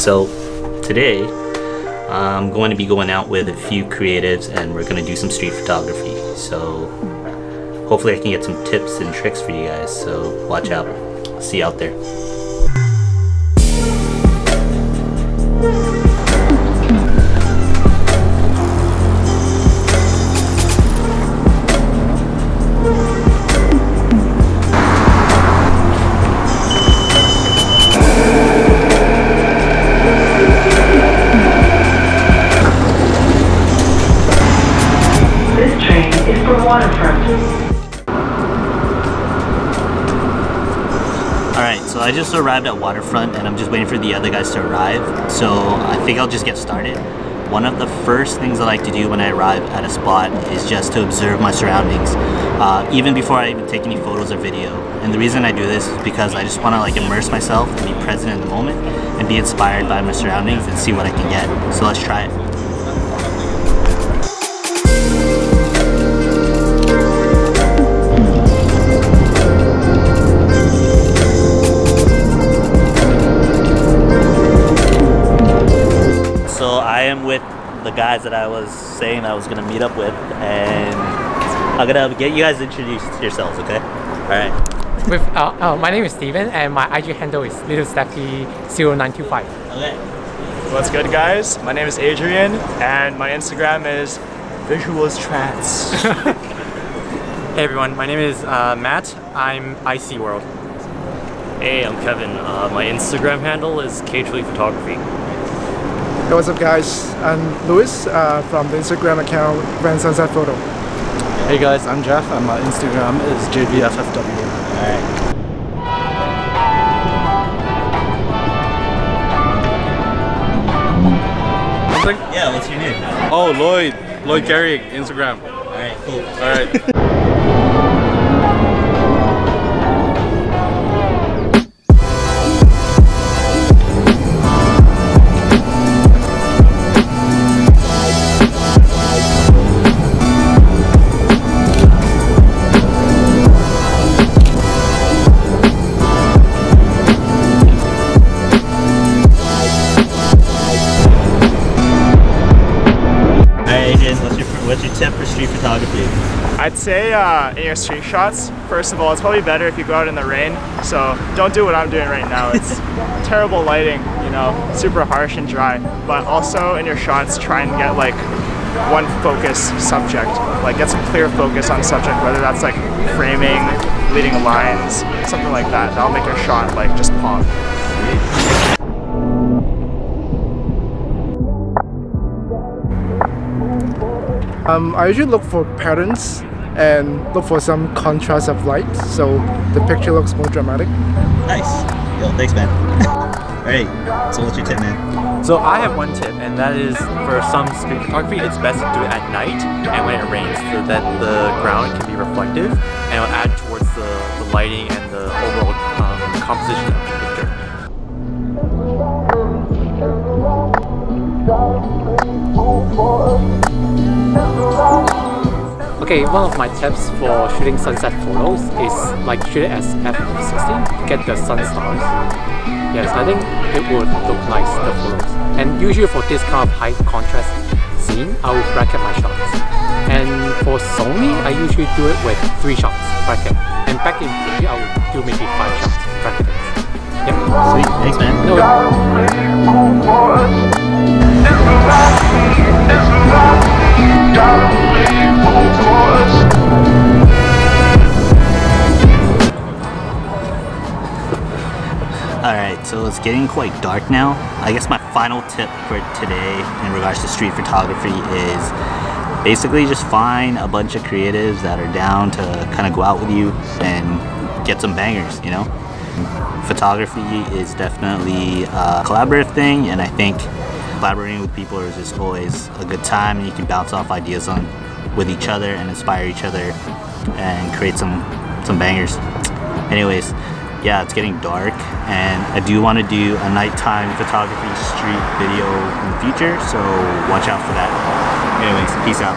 So today I'm going to be going out with a few creatives and we're going to do some street photography. So hopefully I can get some tips and tricks for you guys. So watch out. See you out there. So I just arrived at Waterfront and I'm just waiting for the other guys to arrive. So I think I'll just get started. One of the first things I like to do when I arrive at a spot is just to observe my surroundings, uh, even before I even take any photos or video. And the reason I do this is because I just want to like immerse myself and be present in the moment and be inspired by my surroundings and see what I can get. So let's try it. Am with the guys that I was saying I was gonna meet up with, and I'm gonna get you guys introduced yourselves, okay? All right. With uh, uh, my name is Stephen and my IG handle is little stephy0925. Okay. What's good, guys? My name is Adrian, and my Instagram is Visuals Trance. Hey everyone, my name is uh, Matt. I'm iSeeWorld. Hey, I'm Kevin. Uh, my Instagram handle is Cagely Photography. Hey, what's up, guys? I'm Luis uh, from the Instagram account Van Sunset Photo. Hey guys, I'm Jeff and my Instagram is JVFFW. Yeah, what's your name? Oh, Lloyd. Lloyd Carig, Instagram. All right, cool. Alright. Photography? I'd say uh, in your street shots, first of all, it's probably better if you go out in the rain. So don't do what I'm doing right now. It's terrible lighting, you know, super harsh and dry. But also in your shots, try and get like one focus subject. Like get some clear focus on subject, whether that's like framing, leading lines, something like that. That'll make your shot like just pop. Um, I usually look for patterns and look for some contrast of light so the picture looks more dramatic. Nice. Yo, thanks, man. All right. So what's your tip, man? So I have one tip, and that is for some street photography, it's best to do it at night and when it rains, so that the ground can be reflective and it will add towards the, the lighting and the overall um, composition Okay, one of my tips for shooting sunset photos is like shoot it as f16 to get the sun stars. Yes, I think it would look nice, the photos. And usually for this kind of high contrast scene, I would bracket my shots. And for Sony, I usually do it with three shots bracket. And back in Fuji, I would do maybe five shots bracketed. So it's getting quite dark now. I guess my final tip for today in regards to street photography is basically just find a bunch of creatives that are down to kind of go out with you and get some bangers, you know? Photography is definitely a collaborative thing, and I think collaborating with people is just always a good time, and you can bounce off ideas on with each other and inspire each other and create some some bangers. Anyways, yeah, it's getting dark and I do want to do a nighttime photography street video in the future, so watch out for that. Anyways, peace out.